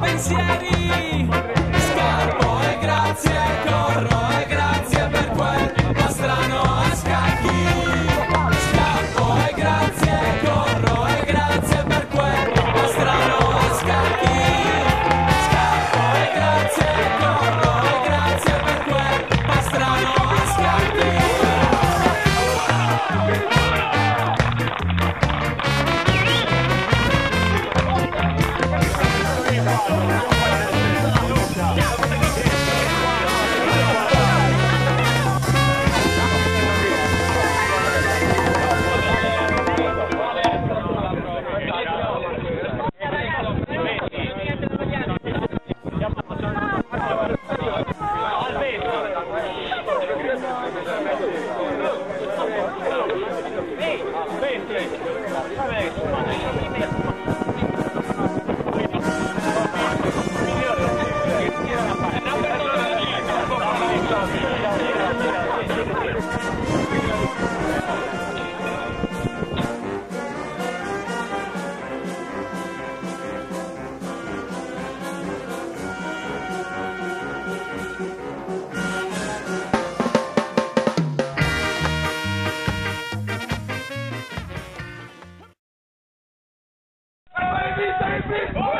pensieri Oh,